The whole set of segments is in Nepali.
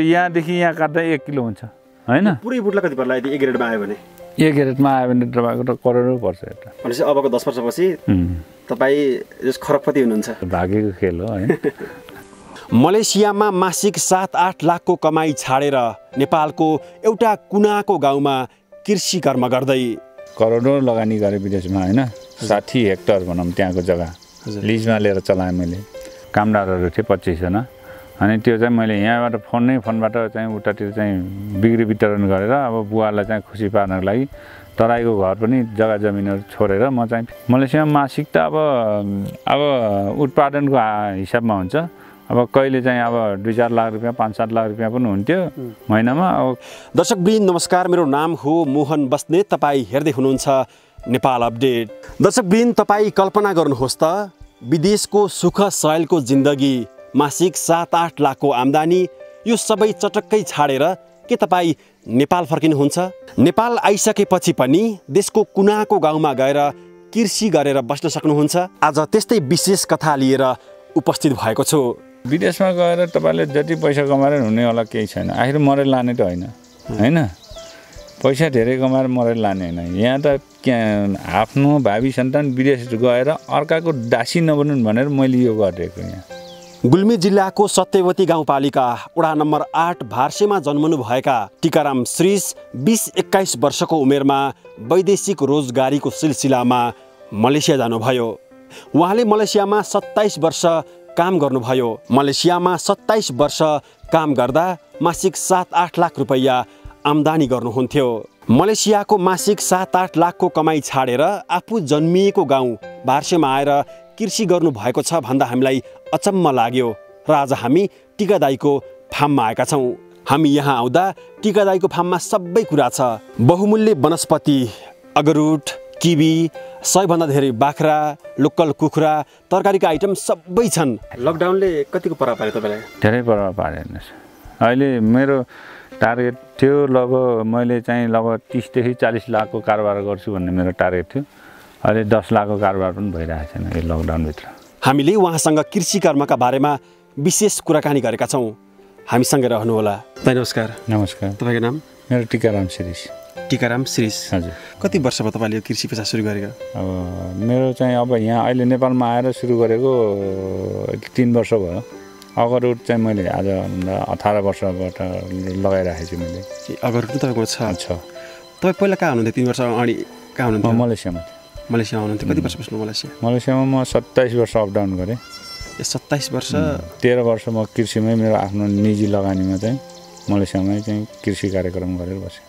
यहाँदेखि यहाँ काट्दा एक किलो हुन्छ। होइन? पुरै बुटलाई कति पर्ला यदि ए ग्रेडमा आयो भने? एक ग्रेडमा आयो भने तपाईँको करोडै पर्छ एउटा भनेपछि अबको दस वर्षपछि तपाईँ यस खरगपति हुनुहुन्छ। भागेको खेल हो होइन? मलेसियामा मासिक सात आठ लाखको कमाई छाडेर नेपालको एउटा कुनाको गाउँमा कृषि कर्म गर्दै। करोडौँ लगानी गरेँ विदेशमा होइन? साठी हेक्टर भनौँ त्यहाँको जग्गा। लिजमा लिएर चलाएँ मैले। कामदारहरू थिएँ पच्चिसजना। अनि त्यो चाहिँ मैले यहाँबाट फोनै फोनबाट चाहिँ उतातिर चाहिँ बिक्री वितरण गरेर अब बुवालाई चाहिँ खुसी पार्नको लागि तराईको घर पनि जग्गा जमिनहरू छोडेर म चाहिँ मलेसियामा मासिक त अब अब उत्पादनको हिसाबमा हुन्छ। अब कहिले चाहिँ अब दुई चार लाख रुपियाँ पाँच सात लाख रुपियाँ पनि हुन्थ्यो महिनामा। अब दर्शकवृन्द नमस्कार मेरो नाम हो मोहन बस्नेत तपाईँ हेर्दै हुनुहुन्छ नेपाल अपडेट। दर्शकवृन्द तपाईँ कल्पना गर्नुहोस् त विदेशको सुख सयलको जिन्दगी मासिक सात आठ लाखको आम्दानी यो सबै चटक्कै छाडेर के तपाईँ नेपाल फर्किनुहुन्छ? नेपाल आइसकेपछि पनि देशको कुनाको गाउँमा गएर कृषि गरेर बस्न सक्नुहुन्छ? आज त्यस्तै विशेष कथा लिएर उपस्थित भएको छु। विदेशमा गएर तपाईँले जति पैसा कमाएर हुनेवाला केही छैन। आखिर मरेर लाने त होइन। होइन? पैसा धेरै कमाएर मरेर लाने होइन। यहाँ त आफ्नो भावी सन्तान विदेश गएर अर्काको दासी नबनुन् भनेर मैले यो गरिदिएको यहाँ। गुल्मी जिल्लाको सत्यवती गाउँपालिका वडा नम्बर आठ भार्सेमा जन्मनुभएका टिकाराम श्रीष बिस एक्काइस वर्षको उमेरमा वैदेशिक रोजगारीको सिलसिलामा मलेसिया जानुभयो। उहाँले मलेसियामा सत्ताइस वर्ष काम गर्नुभयो। मलेसियामा सत्ताइस वर्ष काम गर्दा मासिक सात आठ लाख रुपैयाँ आम्दानी गर्नुहुन्थ्यो। मलेसियाको मासिक सात आठ लाखको कमाई छाडेर आफू जन्मिएको गाउँ भार्सेमा आएर कृषि गर्नुभएको छ भन्दा हामीलाई अचम्म लाग्यो। र आज हामी टिकादाईको फार्ममा आएका छौँ। हामी यहाँ आउँदा टिकादाईको फार्ममा सबै कुरा छ। बहुमूल्य वनस्पति अगरुट किवी सबैभन्दा धेरै बाख्रा लोकल कुखुरा तरकारीका आइटम सबै छन्। लकडाउनले कतिको प्रभाव पार्यो तपाईँलाई? धेरै प्रभाव पारेन अहिले मेरो टार्गेट थियो लगभग मैले चाहिँ लगभग तिसदेखि चालिस लाखको कारोबार गर्छु भन्ने मेरो टार्गेट थियो। अहिले दस लाखको कारोबार पनि भइरहेको छैन यो लकडाउनभित्र। हामीले उहाँसँग कृषि कर्मका बारेमा विशेष कुराकानी गरेका छौँ। हामीसँगै रहनुहोला। दाइ नमस्कार। नमस्कार। तपाईँको नाम? मेरो टिकाराम शिरिष। टिकाराम श्रीष। हजुर। कति वर्ष भयो तपाईँले यो कृषि पेसा सुरु गरेको? अब मेरो चाहिँ अब यहाँ अहिले नेपालमा आएर सुरु गरेको तिन वर्ष भयो। अगरुट चाहिँ मैले आज अठार वर्षबाट लगाइराखेको छु मैले। पनि तपाईँको छ? छ। तपाईँ पहिला कहाँ हुनुहुन्थ्यो? तिन वर्ष अगाडि कहाँ हुनुहुन्थ्यो? मलेसियामा मलेसियामा हुनुहुन्थ्यो कति वर्ष बस्नु मलेसिया मलेसियामा म सत्ताइस वर्ष अपडाउन गरेँ ए सत्ताइस वर्ष तेह्र वर्ष म कृषिमै मेरो आफ्नो निजी लगानीमा चाहिँ मलेसियामै चाहिँ कृषि कार्यक्रम गरेर बसेँ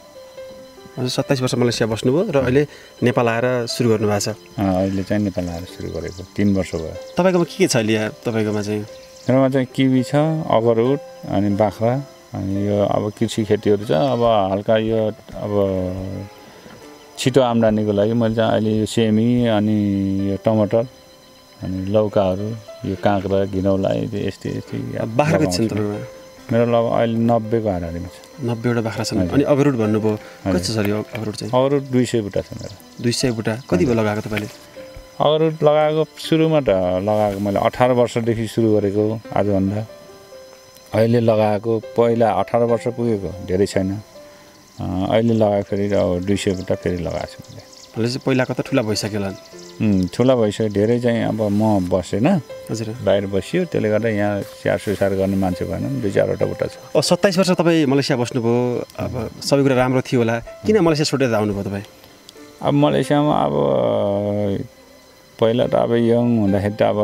हजुर सत्ताइस वर्ष मलेसिया बस्नुभयो र अहिले नेपाल आएर सुरु गर्नुभएको छ अहिले चाहिँ नेपाल आएर सुरु गरेको तिन वर्ष भयो तपाईँकोमा के के छ अहिले यहाँ तपाईँकोमा चाहिँ मेरोमा चाहिँ किवी छ अगरुट अनि बाख्रा अनि यो अब कृषि खेतीहरू छ अब हल्का यो अब छिटो आम्दानीको लागि मैले चाहिँ अहिले यो सेमी अनि यो टमाटर अनि लौकाहरू यो काँक्रा घिनौला यस्तै यस्तै अब बाख्रा कति छन् लगाउँछु। तपाईँकोमा मेरो लगभग अहिले नब्बेको हाराहारीमा छ। नब्बेवटा बाख्रा छन्। अनि अगरुट भन्नुभयो। कति छ सर यो अगरुट चाहिँ? अगरुट दुई सय बुट्टा छ मेरो। दुई सय बुटा कति भयो लगाएको तपाईँले? अगरुट लगाएको सुरुमा त लगाएको मैले अठार वर्षदेखि सुरु गरेको आजभन्दा। अहिले लगाएको पहिला अठार वर्ष पुगेको धेरै छैन। अहिले लगाएको फेरि अब दुई सय बुट्टा फेरि लगाएको छु मैले। चाहिँ पहिलाको त ठुला भइसक्यो होला? ठुलो भइसक्यो धेरै चाहिँ अब म बसेन। हजुर। बाहिर बसियो त्यसले गर्दा यहाँ स्याहार सुसार गर्ने मान्छे भएन दुई चारवटा बुट्टा छ। अब सत्ताइस वर्ष तपाईँ मलेसिया बस्नुभयो अब सबै कुरा राम्रो थियो होला। किन मलेसिया छोडेर आउनुभयो तपाईँ? अब मलेसियामा अब पहिला त अब यङ हुँदाखेरि त अब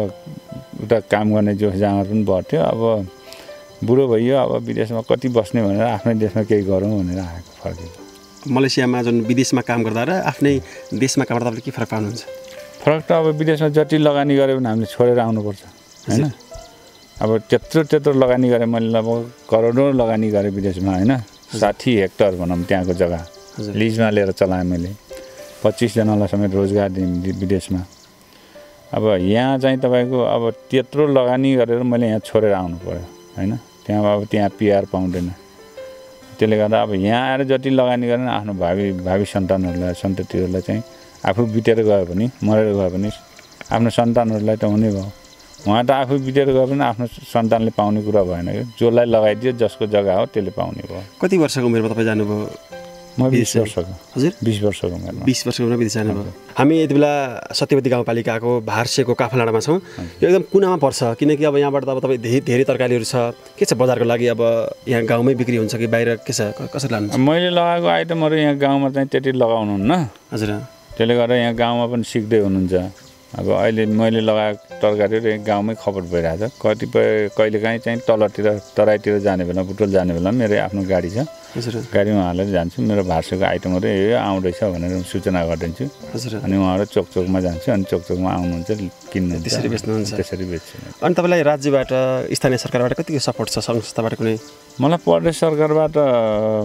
उता काम गर्ने जोस जाँगर पनि बढ्थ्यो अब बुढो भइयो अब विदेशमा कति बस्ने भनेर आफ्नै देशमा केही गरौँ भनेर आएको। फर्केको मलेसियामा जुन विदेशमा काम गर्दा र आफ्नै देशमा काम गर्दा के फरक पाउनुहुन्छ? फरक त अब विदेशमा जति लगानी गऱ्यो भने हामीले छोडेर आउनुपर्छ होइन? अब त्यत्रो त्यत्रो लगानी गरेँ मैले लगभग करोडौँ लगानी गरेँ विदेशमा होइन? साठी हेक्टर भनौँ त्यहाँको जग्गा। लिजमा लिएर चलाएँ मैले। पच्चिसजनालाई समेत रोजगार दिएँ विदेशमा। अब यहाँ चाहिँ तपाईँको अब त्यत्रो लगानी गरेर मैले यहाँ छोडेर आउनु पऱ्यो होइन? त्यहाँ अब त्यहाँ पिआर पाउँदैन। त्यसले गर्दा अब यहाँ आएर जति लगानी गरेर आफ्नो भावी भावी सन्तानहरूलाई सन्ततिहरूलाई चाहिँ आफू बितेर गयो भने मरेर गयो भने आफ्नो सन्तानहरूलाई त हुने भयो। उहाँ त आफू बितेर गए पनि आफ्नो सन्तानले पाउने कुरा भएन कि। जसलाई लगाइदियो जसको जग्गा हो त्यसले पाउने भयो। कति वर्षको उमेरमा तपाईँ जानुभयो? म बिस वर्षको हजुर? बिस वर्षको बिस वर्षको उमेरमा विदेश जानुभयो हामी यति बेला सत्यवती गाउँपालिकाको भारसेको काफलाडामा छौँ। यो एकदम कुनामा पर्छ किनकि अब यहाँबाट त अब तपाईँ धेरै धेरै तरकारीहरू छ। के छ बजारको लागि अब यहाँ गाउँमै बिक्री हुन्छ कि बाहिर? के छ? कसरी लानुहुन्छ? मैले लगाएको आइटमहरू यहाँ गाउँमा चाहिँ त्यति लगाउनुहुन्न। हजुर त्यसले गर्दा यहाँ गाउँमा पनि सिक्दै हुनुहुन्छ। अब अहिले मैले लगाएको तरकारीहरू यहाँ गाउँमै खपत भइरहेछ। कतिपय कहिलेकाहीँ चाहिँ तलतिर तराईतिर जाने बेला बुटोल जाने बेला मेरो आफ्नो गाडी छ। गाडीमा हालेर जान्छु मेरो भाषाको आइटमहरू यो आउँदैछ भनेर सूचना गरिदिन्छु। अनि उहाँहरू चोकचोकमा जान्छु अनि चोकचोकमा आउनुहुन्छ किन्नुहुन्छ। त्यसरी बेच्नुहुन्छ। त्यसरी बेच्छु। अनि तपाईँलाई राज्यबाट स्थानीय सरकारबाट कतिको सपोर्ट छ संस्थाबाट कुनै? मलाई प्रदेश सरकारबाट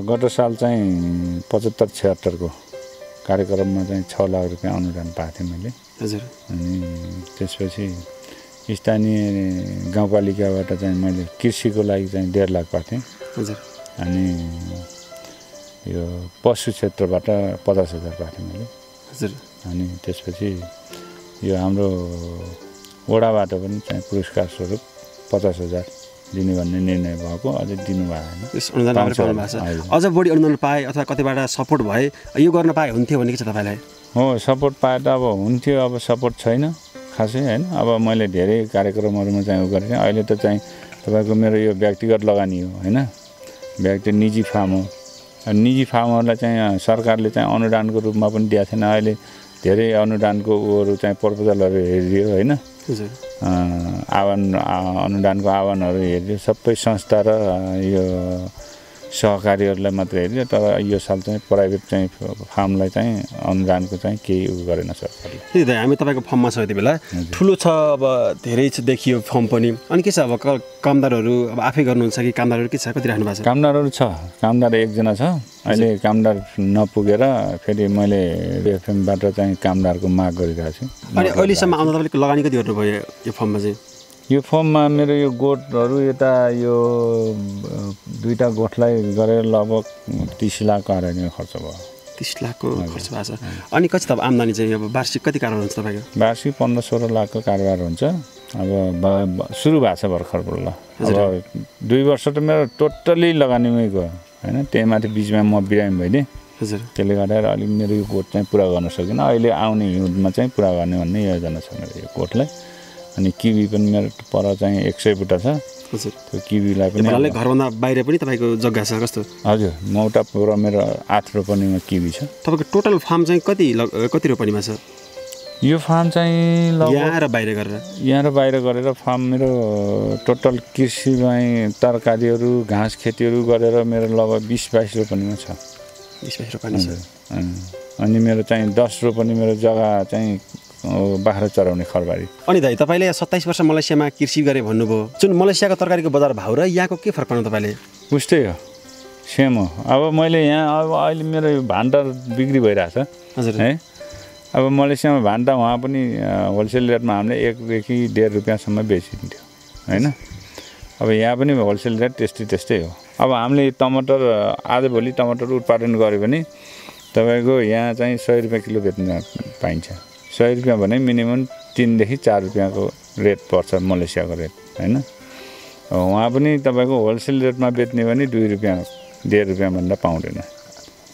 गत साल चाहिँ पचहत्तर छिहत्तरको कार्यक्रममा चाहिँ छ लाख रुपियाँ अनुदान पाएको थिएँ मैले। हजुर। अनि त्यसपछि स्थानीय गाउँपालिकाबाट चाहिँ मैले कृषिको लागि चाहिँ डेढ लाख पाएको थिएँ। हजुर। अनि यो पशु क्षेत्रबाट पचास हजार थिएँ मैले। हजुर। अनि त्यसपछि यो हाम्रो वडाबाट पनि चाहिँ पुरस्कार स्वरूप पचास हजार दिने भन्ने निर्णय भएको अझै दिनु भएन। अझ बढी अनुदान पाए अथवा कतिबाट सपोर्ट भए यो गर्न पाए हुन्थ्यो भने के छ तपाईँलाई? हो सपोर्ट पाए त अब हुन्थ्यो अब सपोर्ट छैन खासै होइन? अब मैले धेरै कार्यक्रमहरूमा चाहिँ उ गरेँ। अहिले त चाहिँ तपाईँको मेरो यो व्यक्तिगत लगानी हो होइन? व्यक्ति निजी फार्म हो। निजी फार्महरूलाई चाहिँ सरकारले चाहिँ अनुदानको रूपमा पनि दिएको छैन अहिले धेरै अनुदानको उहरू चाहिँ प्रपोजलहरू हेरिदियो होइन? आह्वान अनुदानको आह्वानहरू हेरिदियो सबै संस्था र यो सहकारीहरूलाई मात्रै हेरिदियो तर यो साल चाहिँ प्राइभेट चाहिँ फार्मलाई चाहिँ अनुदानको चाहिँ केही उ गरेन सरकारले। त्यही त हामी तपाईँको फर्ममा छ यति बेला। ठुलो छ अब धेरै छ देखियो फर्म पनि। अनि के छ अब कामदारहरू अब आफै गर्नुहुन्छ कि कामदारहरू के छ? कति राख्नु भएको छ? कामदारहरू छ। कामदार एकजना छ। अहिले कामदार नपुगेर फेरि मैले एफएमबाट चाहिँ कामदारको माग गरिरहेको छु। अनि अहिलेसम्म आउँदा तपाईँले लगानी कति गर्नुभयो यो फर्ममा चाहिँ? यो फर्ममा मेरो यो गोठहरू यता यो दुईवटा गोठलाई गरेर लगभग तिस लाख आएर खर्च भयो। तिस लाखको खर्च भएको छ। अनि कति त अब आम्दानी चाहिँ अब वार्षिक कति कारोबार हुन्छ तपाईँको? वार्षिक पन्ध्र सोह्र लाखको कारोबार हुन्छ। अब सुरु भएको छ भर्खर बल्ल। अब दुई वर्ष त मेरो टोटल्ली लगानीमै गयो होइन? त्यही माथि बिचमा म बिरामी भइदिएँ हजुर। त्यसले गर्दा अलिक मेरो यो कोट चाहिँ पुरा गर्न सकिनँ। अहिले आउने हिउँदमा चाहिँ पुरा गर्ने भन्ने योजना छ मेरो यो कोटलाई अनि किवी पनि मेरो पर चाहिँ एक सय बुट्टा छ। हजुर। त्यो किवीलाई पनि घरभन्दा बाहिर पनि तपाईँको जग्गा छ कस्तो? हजुर मौटा पुरा मेरो आठ रोपनीमा किवी छ। तपाईँको टोटल फार्म चाहिँ कति लग- कति रोपनीमा छ? यो फार्म चाहिँ यहाँ र बाहिर गरेर। यहाँ र बाहिर गरेर फार्म मेरो टोटल कृषिमा तरकारीहरू घाँस खेतीहरू गरेर मेरो लगभग बिस बाइस रोपनीमा छ। बिस बाइस रोपनी छ। अनि मेरो चाहिँ दस रोपनी मेरो जग्गा चाहिँ बाख्रा चराउने खरबारी अनि दाइ तपाईँले सत्ताइस वर्ष मलेसियामा कृषि गरे भन्नुभयो। जुन मलेसियाको तरकारीको बजार भाउ र यहाँको के फरक पाउनु तपाईँले? उस्तै हो सेम हो। अब मैले यहाँ अब अहिले मेरो यो भान्डर बिक्री भइरहेछ। हजुर। है? अब मलेसियामा भान्डा उहाँ पनि होलसेल रेटमा हामीले एकदेखि डेढ रुपियाँसम्म बेचिन्थ्यो। होइन? अब यहाँ पनि होलसेल रेट त्यस्तै त्यस्तै हो। अब हामीले टमाटर आजभोलि टमाटर उत्पादन गऱ्यो भने तपाईँको यहाँ चाहिँ सय रुपियाँ किलो बेच्न पाइन्छ। सय रुपियाँ भने मिनिमम तिनदेखि चार रुपियाँको रेट पर्छ मलेसियाको रेट होइन? उहाँ पनि तपाईँको होलसेल रेटमा बेच्ने भने दुई रुपियाँ डेढ रुपियाँभन्दा पाउँदैन।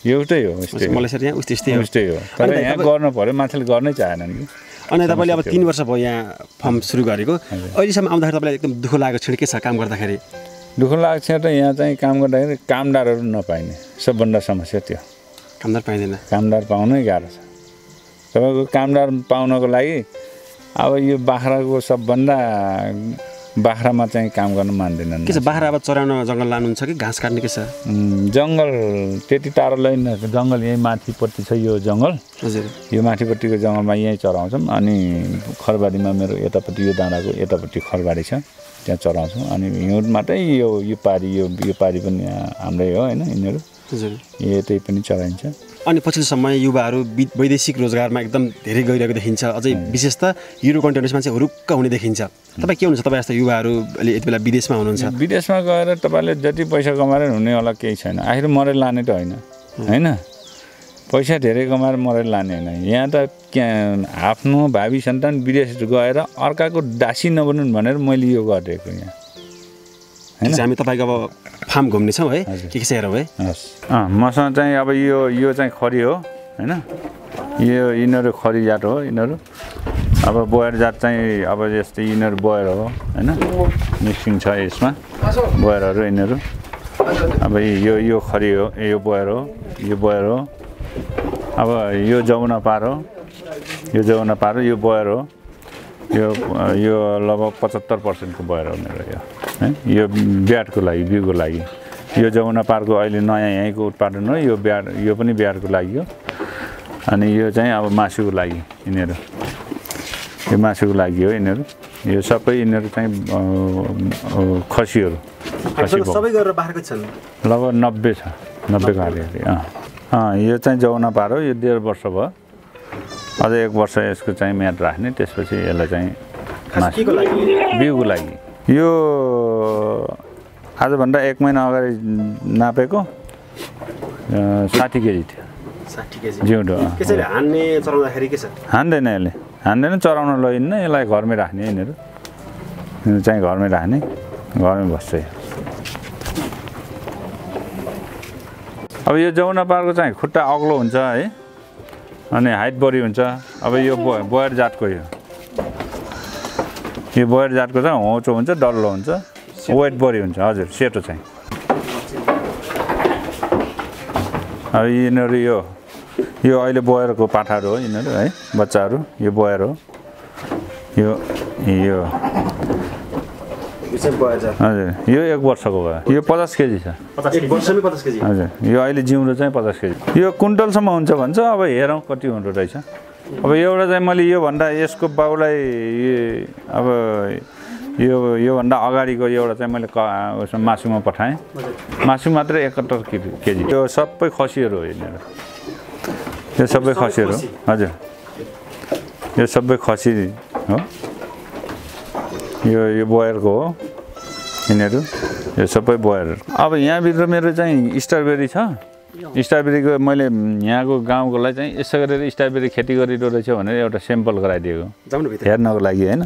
एउटै हो यस्तै। मलेसिया उस्तै उस्तै हो। तर यहाँ गर्नु पऱ्यो मान्छेले गर्नै चाहेनन् कि। अनि तपाईँले अब तिन वर्ष भयो यहाँ फर्म सुरु गरेको। अहिलेसम्म आउँदाखेरि तपाईँलाई एकदम दुःख लागेको क्षण के छ काम गर्दाखेरि? दुःख लाग्छ त यहाँ चाहिँ काम गर्दाखेरि कामदारहरू नपाइने। सबभन्दा समस्या त्यो। कामदार पाइँदैन। कामदार पाउनै गाह्रो छ। तपाईँको कामदार पाउनको लागि अब यो बाख्राको सबभन्दा बाख्रामा चाहिँ काम गर्न मान्दैनन्। के छ बाख्रा अब चराउन जङ्गल लानुहुन्छ कि घाँस काट्ने के छ? जङ्गल त्यति टाढो लैन जङ्गल यहीँ माथिपट्टि छ यो जङ्गल। हजुर। यो माथिपट्टिको जङ्गलमा यहीँ चराउँछौँ अनि खरबारीमा मेरो यतापट्टि यो डाँडाको यतापट्टि खरबारी छ त्यहाँ चराउँछौँ। अनि हिउँदमा चाहिँ यो यो पारी यो यो पारी पनि हाम्रै हो होइन यिनीहरू। हजुर। यतै पनि चराइन्छ अनि पछिल्लो समय युवाहरू वैदेशिक रोजगारमा एकदम धेरै गइरहेको देखिन्छ। अझै विशेष त युरो कन्ट्रीमा चाहिँ हुरुक्क हुने देखिन्छ। तपाईँ के हुनुहुन्छ? तपाईँ जस्तो युवाहरू अहिले यति बेला विदेशमा हुनुहुन्छ। विदेशमा गएर तपाईँले जति पैसा कमाएर हुनेवाला केही छैन। आखिर मरेर लाने त होइन। होइन? पैसा धेरै कमाएर मरेर लाने होइन। यहाँ त आफ्नो भावी सन्तान विदेश गएर अर्काको दासी नबनुन् भनेर मैले यो गरेको यहाँ। छ, हामी तपाईँको अब फार्म घुम्नेछौँ है। के के छ हेरौँ है। मसँग चाहिँ अब यो यो चाहिँ खरी हो होइन? यो यिनीहरू खरी जात हो यिनीहरू। अब बोयर जात चाहिँ अब जस्तै यिनीहरू बोयर हो होइन? मिक्सिङ छ यसमा बोयरहरू यिनीहरू। अब यो यो खरी हो यो बोयर हो यो बोयर हो। अब यो जमुना पार हो यो जमुना पार हो यो बोयर हो। यो यो लगभग पचहत्तर पर्सेन्टको हो मेरो यो है? यो ब्याडको लागि बिउको लागि। यो जमुना पारको अहिले नयाँ यहीँको उत्पादन हो। यो ब्याड यो पनि ब्याडको लागि हो। अनि यो चाहिँ अब मासुको लागि यिनीहरू। यो मासुको लागि हो यिनीहरू। यो सबै यिनीहरू चाहिँ खसीहरू। सबै गरेर बाख्राकै छन्। लगभग नब्बे छ। नब्बेको हारिहारि अँ। अँ यो चाहिँ जौना पार हो। यो डेढ वर्ष भयो। अझ एक वर्ष यसको चाहिँ म्याद राख्ने त्यसपछि यसलाई चाहिँ बिउको लागि। यो आजभन्दा एक महिना अगाडि नापेको साठी केजी थियो। जिउँदो हान्दैन यसले। हान्दैन चराउन लगिन्न यसलाई घरमै राख्ने यिनीहरू। चाहिँ घरमै राख्ने घरमै बस्छ यो। अब यो जमुना पारको चाहिँ खुट्टा अग्लो हुन्छ है। अनि हाइट बढी हुन्छ। अब यो बो बोयर जातको यो। यो बोयर जातको चाहिँ होचो हुन्छ डल्लो हुन्छ। वेट बढी हुन्छ हजुर सेतो चाहिँ। अब यिनीहरू यो यो अहिले बोयरको पाठाहरू हो यिनीहरू है बच्चाहरू यो बोयर हो। यो यो। हजुर। यो एक वर्षको भयो। यो पचास केजी छ। एक वर्षमै पचास केजी। हजुर यो अहिले जिउँदो चाहिँ पचास केजी। यो कुन्टलसम्म हुन्छ भन्छ अब हेरौँ कति हुँदो रहेछ। अब एउटा चाहिँ मैले योभन्दा यसको बाउलाई अब यो योभन्दा अगाडिको एउटा चाहिँ मैले क- उसमा मासुमा पठाएँ। मासु मात्रै एकहत्तर केजी केजी। यो सबै खसीहरू हो यिनीहरू। यो सबै खसीहरू हजुर। यो सबै खसी हो। यो यो बोयरको हो। यिनीहरू? यो सबै बोयर अब यहाँभित्र मेरो चाहिँ स्ट्रबेरी छ। स्ट्रबेरीको मैले यहाँको गाउँकोलाई चाहिँ यसो गरेर स्ट्रबेरी खेती गरिदो रहेछ भनेर एउटा सेम्पल गराइदिएको। हेर्नको लागि होइन।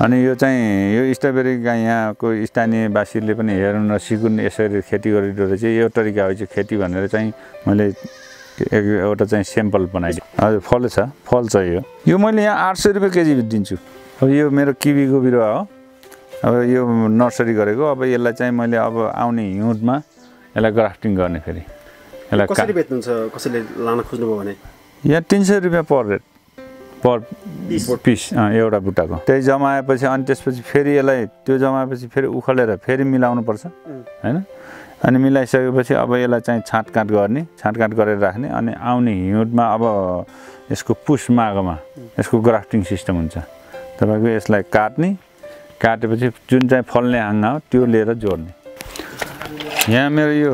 अनि यो चाहिँ यो स्ट्रबेरी यहाँको स्थानीयवासीले पनि हेर्नु न सिकुन् यसरी खेती गरिदो रहेछ यो तरिका हो चाहिँ खेती भनेर चाहिँ मैले एउटा चाहिँ सेम्पल बनाइदिएँ। हजुर फल छ। फल छ यो यो मैले यहाँ आठ सय रुपियाँ केजी दिन्छु। अब यो मेरो किवीको बिरुवा हो। अब यो नर्सरी गरेको अब यसलाई चाहिँ मैले अब आउने हिउँदमा यसलाई ग्राफ्टिङ गर्ने फेरि। यसलाई कसरी बेच्नुहुन्छ कसैले लान खोज्नुभयो भने? यहाँ तिन सय रुपियाँ पर रेट पर पिस एउटा बुट्टाको। त्यही जमाएपछि अनि त्यसपछि फेरि यसलाई त्यो जमाएपछि फेरि उखालेर फेरि मिलाउनु पर्छ होइन? अनि मिलाइसकेपछि अब यसलाई चाहिँ छाँटकाँट गर्ने छाँटकाँट गरेर राख्ने अनि आउने हिउँदमा अब यसको पुस माघमा यसको ग्राफ्टिङ सिस्टम हुन्छ। तपाईँको यसलाई काट्ने काटेपछि जुन चाहिँ फल्ने हाँगा हो त्यो लिएर जोड्ने। यहाँ मेरो यो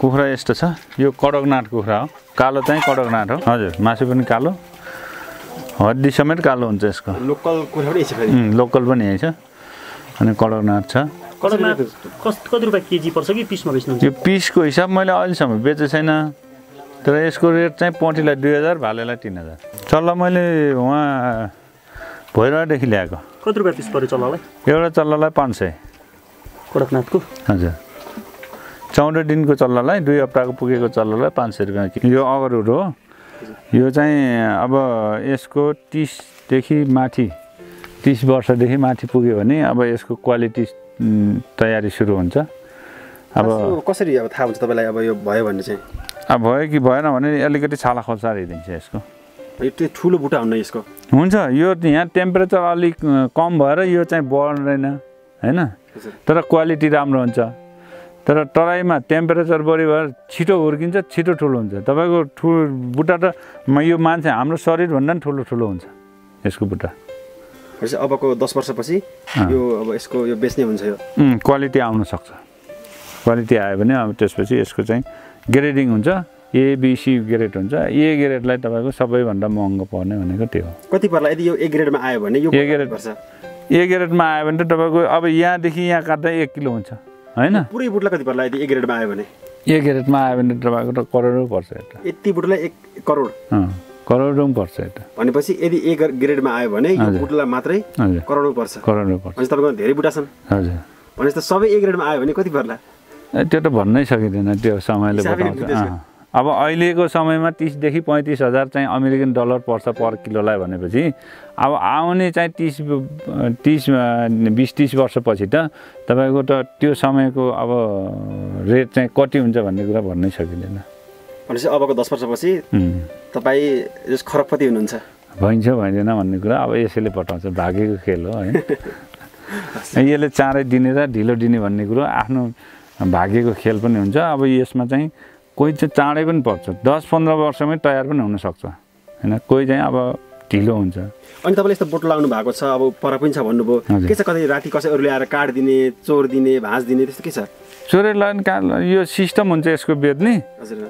कुखुरा यस्तो छ। यो कडकनाथ कुखुरा हो। कालो चाहिँ कडकनाथ हो। हजुर मासु पनि कालो। हड्डी समेत कालो हुन्छ यसको। लोकल लोकल पनि यही छ। अनि कडकनाथ छ। कडकनाथ कस कति रुपियाँ केजी पर्छ कि पिसमा बेच्नुहुन्छ यो पिसको हिसाब मैले अहिलेसम्म बेचेको छैन। तर यसको रेट चाहिँ पटीलाई दुई हजार भालेलाई तिन हजार। चल्ला मैले उहाँ भैरवादेखि ल्याएको कति रुपियाँ पिस पऱ्यो चल्लालाई एउटा चल्लालाई पाँच सय कडकनाथको हजुर चौध दिनको चल्लालाई दुई हप्ताको पुगेको चल्लालाई पाँच सय रुपियाँ कि- यो अगरुड हो यो चाहिँ अब यसको तिसदेखि माथि तिस वर्षदेखि माथि पुग्यो भने अब यसको क्वालिटी तयारी सुरु हुन्छ अब कसरी अब थाहा हुन्छ तपाईँलाई अब यो भयो भने चाहिँ अब भयो कि भएन भने अलिकति छाला खोल्सारिदिन्छ यसको यो त्यो ठुलो बुट्टा हुन्न यसको। हुन्छ यो यहाँ टेम्परेचर अलिक कम भएर यो चाहिँ बढ्दैन होइन? तर क्वालिटी राम्रो हुन्छ। तर तराईमा टेम्परेचर बढी भएर छिटो हुर्किन्छ छिटो ठुलो हुन्छ। तपाईँको ठु बुट्टा त यो मान्छे हाम्रो शरीरभन्दा पनि ठुलो ठुलो हुन्छ यसको बुट्टा अबको दस वर्षपछि यो अब यसको यो बेच्ने हुन्छ यो। क्वालिटी आउन सक्छ। क्वालिटी आयो भने अब त्यसपछि यसको चाहिँ ग्रेडिङ हुन्छ। एबिसी ग्रेड हुन्छ. ए ग्रेडलाई तपाईँको सबैभन्दा महँगो पर्ने भनेको त्यो हो। कति पर्ला यदि यो ए ग्रेडमा आयो भने यो ए ग्रेड। पर्छ? ए ग्रेडमा आयो भने त तपाईँको अब यहाँदेखि यहाँ काट्दा एक किलो हुन्छ होइन? पुरै बुट्ला कति पर्ला यदि ए ग्रेडमा आयो भने? एक ग्रेडमा आयो भने तपाईँको त करोडै पर्छ यता। यति बुटलाई एक करोड। करोडौँ पर्छ यता। भनेपछि यदि ए ग्रेडमा आयो भने यो। बुटलाई मात्रै करोडौँ पर्छ। करोडौँ पर्छ। तपाईँको धेरै बुटा छन्। हजुर। भनेपछि त सबै ए ग्रेडमा आयो भने कति पर्ला ए, त्यो त भन्नै सकिँदैन त्यो समयले बताउँछ। अब अहिलेको समयमा तिसदेखि पैँतिस हजार चाहिँ अमेरिकन डलर पर्छ पर किलोलाई भनेपछि। अब आउने चाहिँ तिस तिस बिस तिस वर्षपछि त तपाईँको त त्यो समयको अब रेट चाहिँ कति हुन्छ भन्ने कुरा भन्नै सकिँदैन। भनेपछि अबको दस वर्षपछि तपाईँ जस खरबपति हुनुहुन्छ। भइन्छ भइँदैन भन्ने कुरा अब यसैले पठाउँछ। भागेको खेल हो होइन यसले चाँडै दिने र ढिलो दिने भन्ने कुरो आफ्नो भाग्यको खेल पनि हुन्छ। अब यसमा चाहिँ कोही चाहिँ चाँडै पनि पर्छ। दस पन्ध्र वर्षमै तयार पनि हुनसक्छ। होइन? कोही चाहिँ अब ढिलो हुन्छ। अनि तपाईँले यस्तो बोट लाउनु भएको छ अब पर पनि छ भन्नुभयो। के छ कतै राति कसैहरूले आएर काट दिने चोर दिने भाँच दिने त्यस्तो के छ? पनि कहाँ यो सिस्टम हुन्छ यसको बेच्ने।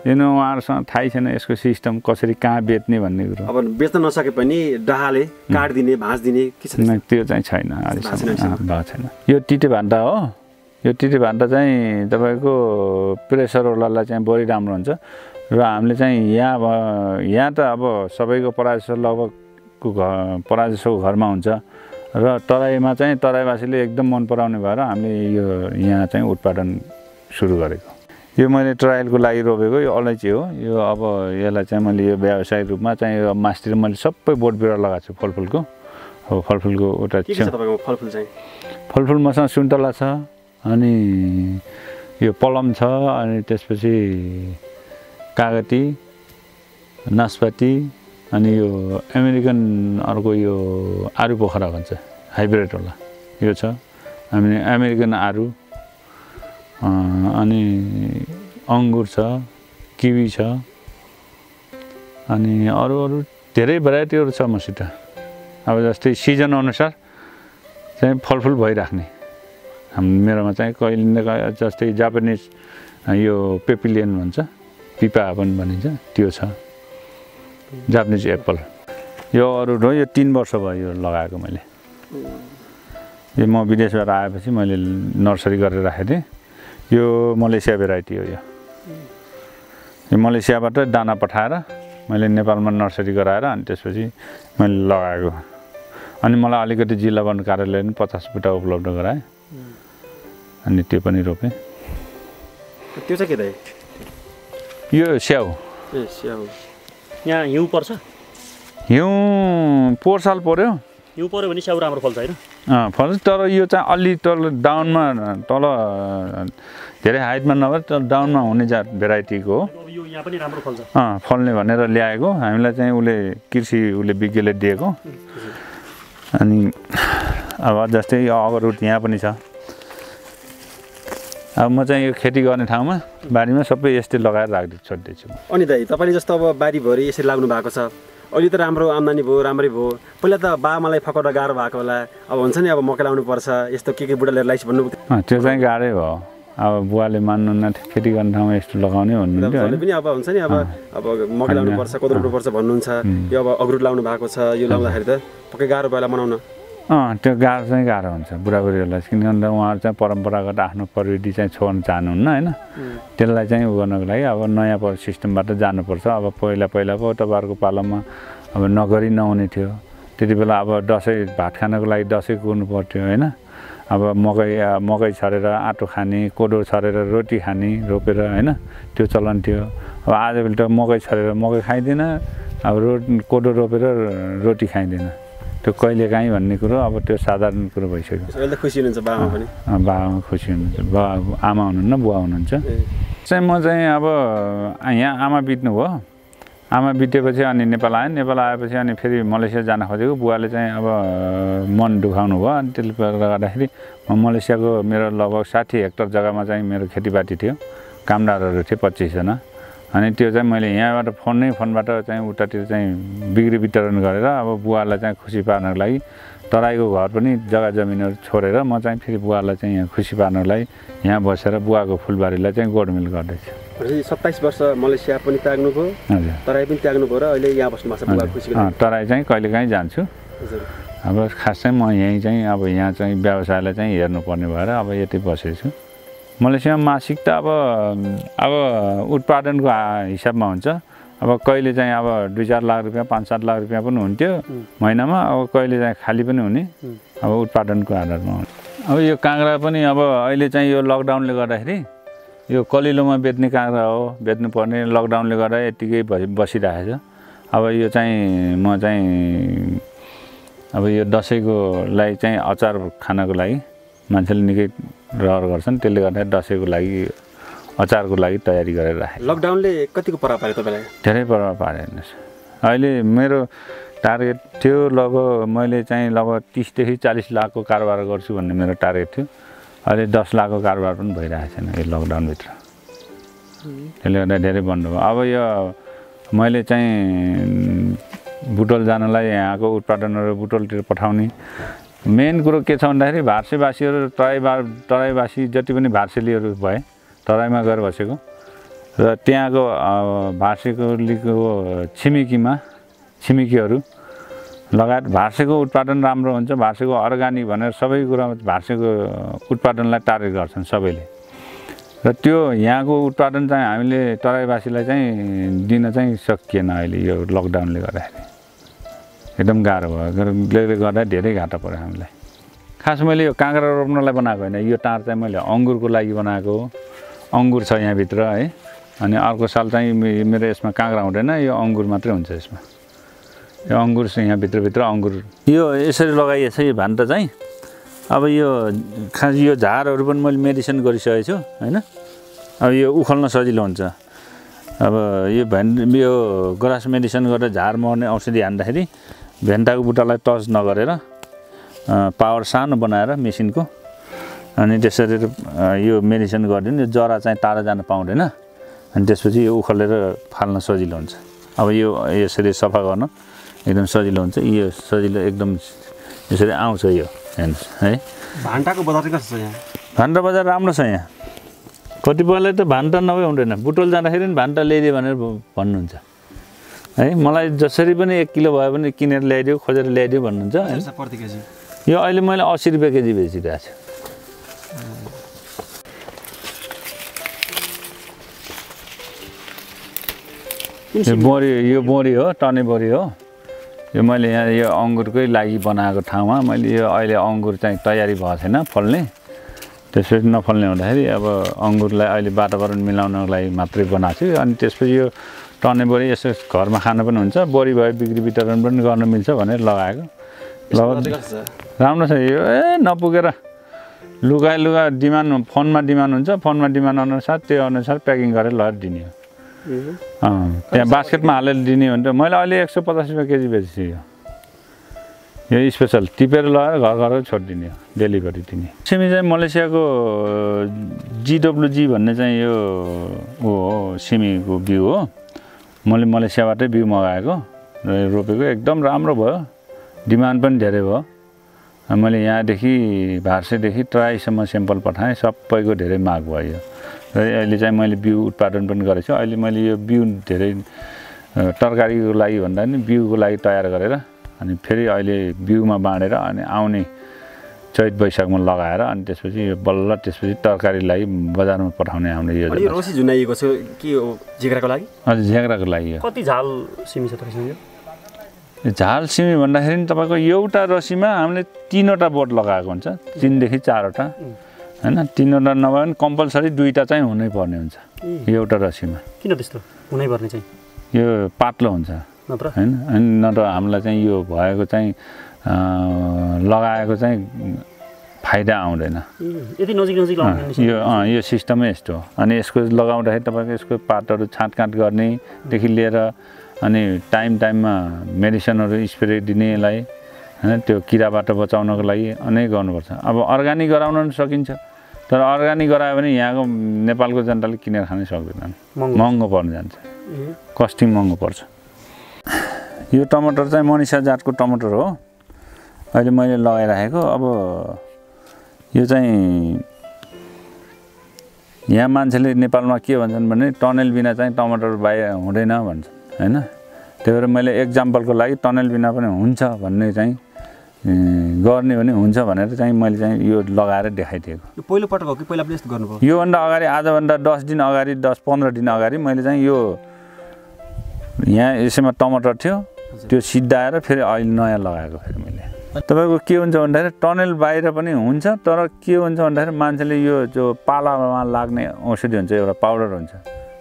किन उहाँहरूसँग थाहै छैन यसको सिस्टम कसरी कहाँ बेच्ने भन्ने कुरो। अब बेच्न नसके पनि डाहाले काट दिने भाँच दिने के छ त्यो चाहिँ छैन। छैन। यो टिटे भान्डा हो। यो टिटे भान्डा चाहिँ तपाईँको प्रेसरवालालाई चाहिँ बढी राम्रो हुन्छ र हामीले चाहिँ यहाँ अब यहाँ त अब सबैको प्रायः जसो लगभगको घर प्रायः जसोको घरमा हुन्छ र तराईमा चाहिँ तराईवासीले एकदम मन पराउने भएर हामीले यो यहाँ चाहिँ उत्पादन सुरु गरेको। यो मैले ट्रायलको लागि रोपेको यो अलैँची हो। यो अब यसलाई चाहिँ मैले यो व्यावसायिक रूपमा चाहिँ यो मासतिर मैले सबै बोट बिरुवा लगाएको छु फलफुलको। अब फलफुलको एउटा फलफुल चाहिँ? फलफुल मसँग सुन्तला छ। अनि यो पलम छ अनि त्यसपछि कागती नासपाती अनि यो अमेरिकन अर्को यो आरु पोखरा भन्छ हाइब्रिडवाला यो छ। अनि अमेरिकन आरु अनि अङ्गुर छ किवी छ अनि अरू अरू धेरै भेराइटीहरू छ मसित। अब जस्तै सिजन अनुसार चाहिँ फलफुल भइराख्ने। हाम मेरोमा चाहिँ कहिले जस्तै जापानिज यो पेपिलियन भन्छ पिपा पनि भनिन्छ त्यो छ। Japanese apple. यो अरू हो यो तिन वर्ष भयो यो लगाएको मैले। यो म विदेशबाट आएपछि मैले नर्सरी गरेर राखेको थिएँ। यो मलेसिया भेराइटी हो यो। यो मलेसियाबाट दाना पठाएर मैले नेपालमा नर्सरी गराएर अनि त्यसपछि मैले लगाएको। अनि मलाई अलिकति जिल्ला वन कार्यालयले पनि पचास बुट्टा उपलब्ध गराए। अनि त्यो पनि रोपेँ। त्यो चाहिँ के त यो स्याउ। ए स्याउ। यहाँ हिउँ पर्छ? हिउँ पोहोर साल पऱ्यो हिउँ पऱ्यो भने स्याउ राम्रो फल्छ होइन? अँ, फल्छ। तर यो चाहिँ अलि तल डाउनमा तल धेरै हाइटमा नभएर तल डाउनमा हुने जात भेराइटीको हो। यहाँ पनि राम्रो फल्छ। अँ फल्ने भनेर ल्याएको। हामीलाई चाहिँ उसले कृषि उसले विज्ञले दिएको। अनि अब जस्तै यो अगररुट यहाँ पनि छ। अब म चाहिँ यो खेती गर्ने ठाउँमा बारीमा सबै यस्तै लगाएर राखिदिएको छोडिदिएको छु अनि दाइ तपाईँले जस्तो अब बारीभरि यसरी लाग्नु भएको छ। अहिले त राम्रो आम्दानी भयो राम्रै भयो। पहिला त बाबामालाई फकाउन गाह्रो भएको होला। अब हुन्छ नि अब मकै लाउनु पर्छ। यस्तो के के बुढा लिएर लाइस भन्नु त्यो चाहिँ गाह्रै भयो। अब बुवाले मान्नुहुन्न खेती गर्ने ठाउँमा यस्तो लगाउने होइन। पनि अब हुन्छ नि अब अब मकै लाउनु पर्छ कोदो रोप्नु पर्छ भन्नुहुन्छ। यो अब अग्रुट लाउनु भएको छ। यो लाउँदाखेरि त पक्कै गाह्रो पहिला बनाउन अँ त्यो गाह्रो चाहिँ गाह्रो हुन्छ बुढाबुढीहरूलाई किनभने उहाँहरू चाहिँ परम्परागत आफ्नो प्रविधि चाहिँ छोड्न चाहनुहुन्न होइन? त्यसलाई चाहिँ उ गर्नको लागि अब नयाँ सिस्टमबाट जानुपर्छ। अब पहिला पहिला पो तपाईँहरूको पालोमा अब नगरी नहुने थियो। त्यति बेला अब दसैँ भात खानको लागि दसैँ कुर्नु पर्थ्यो होइन? अब मकै मकै छरेर आँटो खाने कोदो छरेर रोटी खाने रोपेर होइन? त्यो चलन थियो। अब आजभोलि त मकै छरेर मकै खाइँदैन अब रो कोदो रोपेर रोटी खाइँदैन। त्यो कहिले काहीँ भन्ने कुरो अब त्यो साधारण कुरो भइसक्यो। अहिले खुसी हुनुहुन्छ पनि। अँ, बाबामा खुसी हुनुहुन्छ। बा आमा हुनुहुन्न बुवा हुनुहुन्छ। चाहिँ म चाहिँ अब यहाँ आमा बित्नु भयो। आमा बितेपछि अनि नेपाल आएँ नेपाल आएपछि अनि फेरि मलेसिया जान खोजेको। बुवाले चाहिँ अब मन दुखाउनु भयो। अनि त्यसले गर्दाखेरि म मलेसियाको मेरो लगभग साठी हेक्टर जग्गामा चाहिँ मेरो खेतीपाती थियो। कामदारहरू थिए पच्चिसजना। अनि त्यो चाहिँ मैले यहाँबाट फोनै फोनबाट चाहिँ उतातिर चाहिँ बिक्री वितरण गरेर अब बुवालाई चाहिँ खुसी पार्नको लागि तराईको घर पनि जग्गा जमिनहरू छोडेर म चाहिँ फेरि बुवालाई चाहिँ यहाँ खुसी पार्नको लागि यहाँ बसेर बुवाको फुलबारीलाई चाहिँ गोडमेल गर्दैछु। सत्ताइस वर्ष मलेसिया पनि त्याग्नु भयो हजुर। तराई पनि त्याग्नु भयो र अहिले यहाँ बस्नु भएको छ तराई चाहिँ कहिलेकाहीँ जान्छु। अब खास चाहिँ म यहीँ चाहिँ अब यहाँ चाहिँ व्यवसायलाई चाहिँ हेर्नुपर्ने भएर अब यतै बसेको छु मलेसियामा मासिक त अब अब उत्पादनको हिसाबमा हुन्छ। अब कहिले चाहिँ अब दुई चार लाख रुपियाँ पाँच सात लाख रुपियाँ पनि हुन्थ्यो महिनामा अब कहिले चाहिँ खाली पनि हुने। अब उत्पादनको आधारमा हुन्छ अब यो काँक्रा पनि अब अहिले चाहिँ यो लकडाउनले गर्दाखेरि यो कलिलोमा बेच्ने काँक्रा हो बेच्नुपर्ने लकडाउनले गर्दा यत्तिकै बसि बसिरहेको छ अब यो चाहिँ म चाहिँ अब यो दसैँको लागि चाहिँ अचार खानको लागि मान्छेले निकै रहर गर्छन्। त्यसले गर्दा दसैँको लागि अचारको लागि तयारी गरेर राखेँ लकडाउनले कतिको प्रभाव पार्यो तपाईँलाई? धेरै प्रभाव पारे हेर्नुहोस्। अहिले मेरो टार्गेट थियो लगभग मैले चाहिँ लगभग तिसदेखि चालिस लाखको कारोबार गर्छु भन्ने मेरो टार्गेट थियो। अहिले दस लाखको कारोबार पनि भइरहेको छैन यो लकडाउनभित्र। त्यसले गर्दा धेरै बन्द भयो। अब यो मैले चाहिँ बुटोल जानलाई यहाँको उत्पादनहरू बुटोलतिर पठाउने मेन कुरो के छ भन्दाखेरि भार्सेवासीहरू तराईबा तराईवासी जति पनि भार्सेलीहरू भए तराईमा गएर बसेको। र त्यहाँको भार्सेकोलीको छिमेकीमा छिमेकीहरू लगायत भार्सेको उत्पादन राम्रो हुन्छ भार्सेको अर्ग्यानिक भनेर सबै कुरामा भार्सेको उत्पादनलाई टार्गेट गर्छन् सबैले। र त्यो यहाँको उत्पादन चाहिँ हामीले तराईवासीलाई चाहिँ दिन चाहिँ सकिएन अहिले यो लकडाउनले गर्दाखेरि। एकदम गाह्रो भयो। गर्दा धेरै घाटा पऱ्यो हामीलाई। खास मैले यो काँक्रा रोप्नलाई बनाएको होइन। यो टाँड चाहिँ मैले अङ्गुरको लागि बनाएको अङ्गुर छ यहाँभित्र है। अनि अर्को साल चाहिँ मेरो यसमा काँक्रा हुँदैन। यो अङ्गुर मात्रै हुन्छ यसमा। यो अङ्गुर चाहिँ यहाँ भित्रभित्र अङ्गुर। यो यसरी लगाइएछ यो भान्टा चाहिँ। अब यो खास यो झारहरू पनि मैले मेडिसिन गरिसकेको छु होइन। अब यो उखाल्न सजिलो हुन्छ। अब यो भेन यो ग्रास मेडिसिन गरेर झार मर्ने औषधि हान्दाखेरि भेन्टाको बुट्टालाई टच नगरेर पावर सानो बनाएर मेसिनको अनि त्यसरी यो मेडिसिन गरिदिनु यो जरा चाहिँ टाढा जान पाउँदैन अनि त्यसपछि यो उखालेर फाल्न सजिलो हुन्छ। अब यो यसरी सफा गर्न एकदम सजिलो हुन्छ। यो सजिलो एकदम यसरी आउँछ यो हेर्नुहोस् है। भान्टाको बजार कस्तो छ यहाँ? भान्टा बजार राम्रो छ यहाँ। कतिपयलाई त भान्टा नभए हुँदैन। बुटोल जाँदाखेरि पनि भान्टा ल्याइदियो भनेर भन्नुहुन्छ। है? मलाई जसरी पनि एक किलो भए पनि किनेर ल्याइदियो खोजेर ल्याइदियो भन्नुहुन्छ प्रति केजी। यो अहिले मैले असी रुपियाँ केजी बेचिरहेको छु। यो बोरी यो बोरी हो टने बोरी हो। यो मैले यहाँ यो अङ्गुरकै लागि बनाएको ठाउँमा मैले यो अहिले अङ्गुर चाहिँ तयारी भएको छैन फल्ने। त्यसपछि नफल्ने हुँदाखेरि अब अङ्गुरलाई अहिले वातावरण मिलाउनको लागि मात्रै बनाएको छु। अनि त्यसपछि यो टने बोरी यसो घरमा खान पनि हुन्छ बोरी भए बिक्री वितरण पनि गर्न मिल्छ भनेर लगाएको। राम्रो छ। यो ए नपुगेर लुगा लुगा डिमान्ड फोनमा डिमान्ड हुन्छ फोनमा डिमान्ड अनुसार त्यो अनुसार प्याकिङ गरेर लगेर दिने हो। त्यहाँ बास्केटमा हालेर दिने भने त मैले अहिले एक सय पचास रुपियाँ केजी बेच्छु यो। यो स्पेसल टिपेर लगाएर घर घरै छोडिदिने हो डेलिभरी दिने। सिमी चाहिँ मलेसियाको जिडब्लुजी भन्ने चाहिँ यो ऊ हो सिमीको बिउ हो। मैले मलेसियाबाटै बिउ मगाएको र रोपेको एकदम राम्रो भयो। डिमान्ड पनि धेरै भयो। मैले यहाँदेखि भार्सेदेखि ट्राईसम्म सेम्पल पठाएँ। सबैको धेरै माग भयो र अहिले चाहिँ मैले बिउ उत्पादन पनि गरेको छु अहिले मैले यो बिउ धेरै तरकारीको लागि भन्दा पनि बिउको लागि तयार गरेर अनि फेरि अहिले बिउमा बाँडेर अनि आउने चैत वैशाखमा लगाएर अनि त्यसपछि यो बल्ल त्यसपछि तरकारीको लागि बजारमा पठाउने हाम्रो यो। रसी झुन्डाइएको छ के हो लागि? हजुर झ्याग्राको लागि यो कति झाल सिमी छ तपाईँसँग झाल सिमी भन्दाखेरि तपाईँको एउटा रसीमा हामीले तिनवटा बोट लगाएको हुन्छ। तिनदेखि चारवटा। होइन तिनवटा नभए पनि कम्पलसरी दुईवटा चाहिँ हुनै पर्ने हुन्छ। एउटा रसीमा। किन त्यस्तो? हुनैपर्ने चाहिँ? यो पातलो हुन्छ। होइन अनि नत्र हामीलाई चाहिँ यो भएको चाहिँ लगाएको चाहिँ फाइदा आउँदैन। यो अँ यो सिस्टमै यस्तो हो। अनि यसको लगाउँदाखेरि तपाईँको यसको पातहरू छाँटकाँट गर्नेदेखि लिएर अनि टाइम टाइममा मेडिसिनहरू स्प्रे दिनेलाई होइन त्यो किराबाट बचाउनको लागि अनेक गर्नुपर्छ। अब अर्ग्यानिक गराउन पनि सकिन्छ। तर अर्ग्यानिक गरायो भने यहाँको नेपालको जनताले किनेर खानै सक्दैनन्। महँगो। पर्न जान्छ। कस्टिङ महँगो पर्छ। यो टमाटर चाहिँ मनिषा जातको टमाटर हो। अहिले मैले लगाइराखेको अब यो चाहिँ यहाँ मान्छेले नेपालमा के भन्छन् भने टनेल बिना चाहिँ टमाटर बाहिर हुँदैन भन्छन् होइन? त्यही भएर मैले एक्जाम्पलको लागि टनेल बिना पनि हुन्छ भन्ने चाहिँ गर्ने भने हुन्छ भनेर चाहिँ मैले चाहिँ यो लगाएर देखाइदिएको। पहिलोपटक हो कि पहिला पनि यस्तो गर्नुभयो? योभन्दा अगाडि आजभन्दा दस दिन अगाडि दस पन्ध्र दिन अगाडि मैले चाहिँ यो यहाँ यसैमा टमाटर थियो त्यो सिद्धाएर फेरि अहिले नयाँ लगाएको फेरि मैले। तपाईँको के हुन्छ भन्दाखेरि टनल बाहिर पनि हुन्छ तर के हुन्छ भन्दाखेरि मान्छेले यो जो पालामा लाग्ने औषधि हुन्छ एउटा पाउडर हुन्छ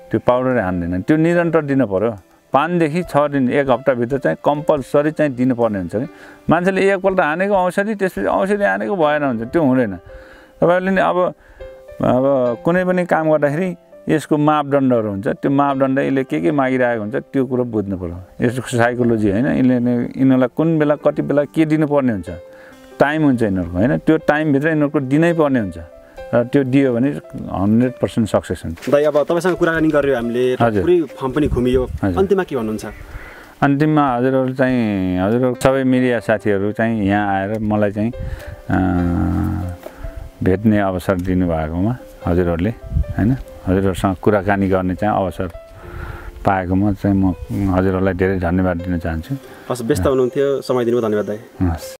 त्यो पाउडरै हान्दैन। त्यो निरन्तर दिनु पऱ्यो पाँचदेखि छ दिन एक हप्ताभित्र चाहिँ कम्पलसरी चाहिँ दिनुपर्ने हुन्छ कि? मान्छेले एकपल्ट हानेको औषधि त्यसपछि औषधि हानेको भएन हुन्छ त्यो हुँदैन। तपाईँहरूले नि अब अब कुनै पनि काम गर्दाखेरि यसको मापदण्डहरू हुन्छ। त्यो मापदण्ड यसले के के मागिरहेको हुन्छ त्यो कुरो बुझ्नु पऱ्यो यसको साइकोलोजी होइन यसले यिनीहरूलाई कुन बेला कति बेला के दिनुपर्ने हुन्छ। टाइम हुन्छ यिनीहरूको होइन? त्यो टाइमभित्र यिनीहरूको दिनै पर्ने हुन्छ। र त्यो दियो भने हन्ड्रेड पर्सेन्ट सक्सेस हुन्छ। दाइ अब तपाईँसँग कुराकानी गरेर हामीले। पुरै फर्म पनि घुमियो। हजुर। अन्त्यमा के भन्नुहुन्छ? अन्तिममा हजुरहरू चाहिँ हजुरहरू सबै मिडिया साथीहरू चाहिँ यहाँ आएर मलाई चाहिँ भेट्ने अवसर दिनुभएकोमा हजुरहरूले होइन? हजुरहरूसँग कुराकानी गर्ने चाहिँ अवसर पाएकोमा चाहिँ म हजुरहरूलाई धेरै धन्यवाद दिन चाहन्छु। हस् व्यस्त हुनुहुन्थ्यो। समय दिनुभयो धन्यवाद दाइ हस्।